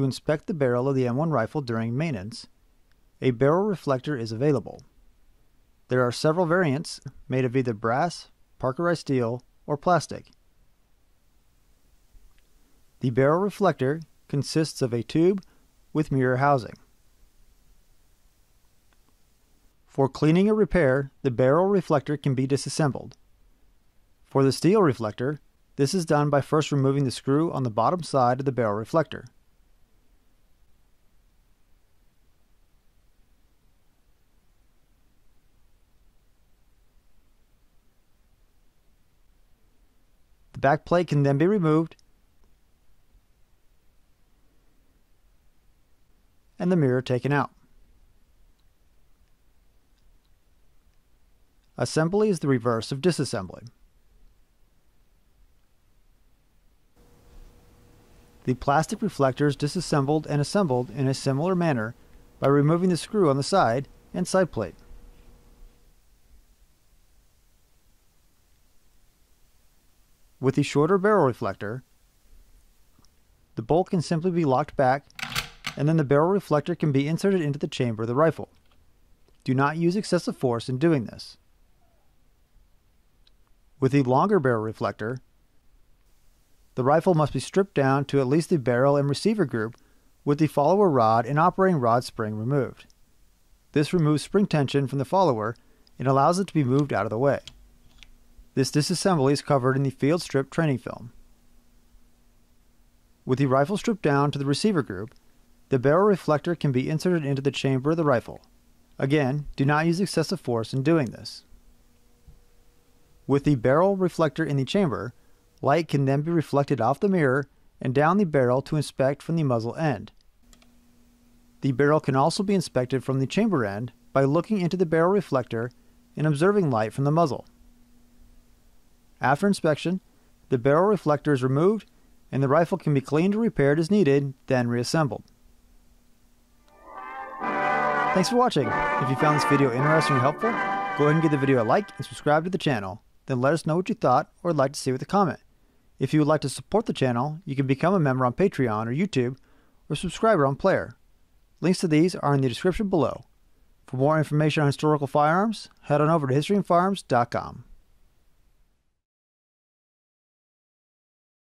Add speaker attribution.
Speaker 1: to inspect the barrel of the M1 rifle during maintenance, a barrel reflector is available. There are several variants made of either brass, parkerized steel, or plastic. The barrel reflector consists of a tube with mirror housing. For cleaning or repair, the barrel reflector can be disassembled. For the steel reflector, this is done by first removing the screw on the bottom side of the barrel reflector. The back plate can then be removed and the mirror taken out. Assembly is the reverse of disassembly. The plastic reflector is disassembled and assembled in a similar manner by removing the screw on the side and side plate. With the shorter barrel reflector, the bolt can simply be locked back and then the barrel reflector can be inserted into the chamber of the rifle. Do not use excessive force in doing this. With the longer barrel reflector, the rifle must be stripped down to at least the barrel and receiver group with the follower rod and operating rod spring removed. This removes spring tension from the follower and allows it to be moved out of the way. This disassembly is covered in the field strip training film. With the rifle stripped down to the receiver group, the barrel reflector can be inserted into the chamber of the rifle. Again, do not use excessive force in doing this. With the barrel reflector in the chamber, light can then be reflected off the mirror and down the barrel to inspect from the muzzle end. The barrel can also be inspected from the chamber end by looking into the barrel reflector and observing light from the muzzle. After inspection, the barrel reflector is removed and the rifle can be cleaned or repaired as needed, then reassembled. Thanks for watching. If you found this video interesting or helpful, go ahead and give the video a like and subscribe to the channel. Then let us know what you thought or would like to see with a comment. If you would like to support the channel, you can become a member on Patreon or YouTube or subscriber on Player. Links to these are in the description below. For more information on historical firearms, head on over to historyinfirearms.com.